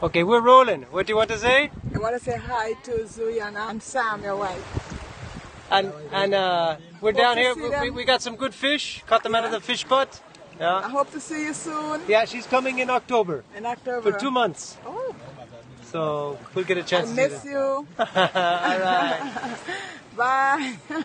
Okay, we're rolling. What do you want to say? I want to say hi to Zuyana and Sam, your wife. And and uh, we're Hope down here. We, we got some good fish. Caught them out of the fish pot. Yeah. I hope to see you soon Yeah, she's coming in October in October. for two months. Oh, So we'll get a chance to miss you. All right. Bye.